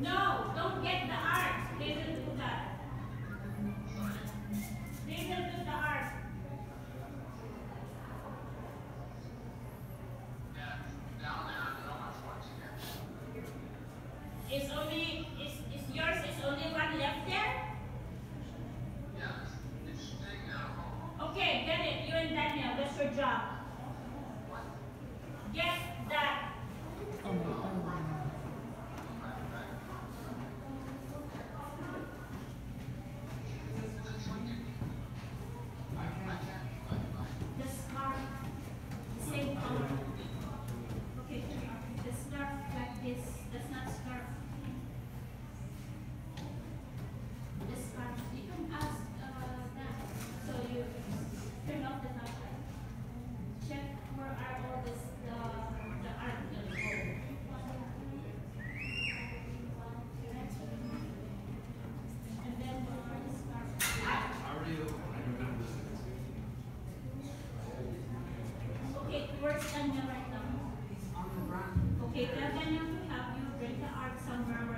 No, don't get the art. They will do that. They will do the art. It's only, yours, it's only one left there? Okay, get it, you and Daniel, that's your job. on the ground. Okay, tell them you have you bring the art somewhere